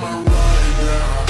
I'ma.